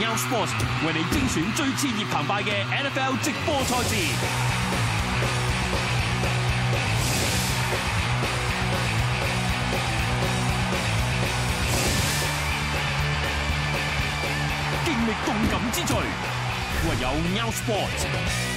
Now Sports 为你精选最炽热澎湃嘅 NFL 直播赛事。经历动感之最，唯有 Now Sports。